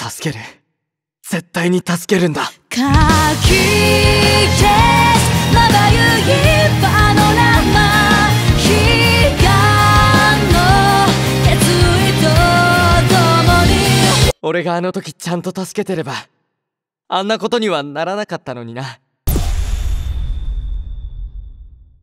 助ける。絶対に助けるんだ。かき消すまばゆいパノラマ悲願の決意ととに。俺があの時ちゃんと助けてればあんなことにはならなかったのにな。